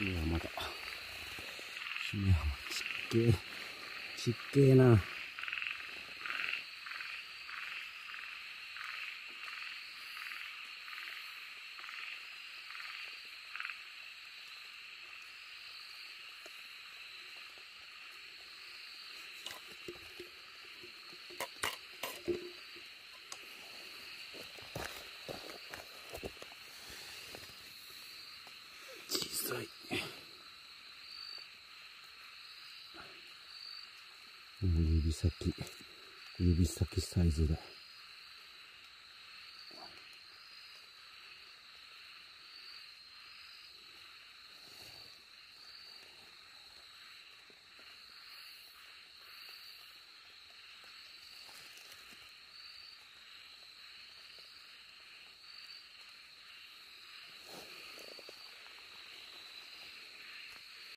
姫浜だ。姫浜、ちっけえ。ちっけえな。さい。もう指先、指先サイズだ。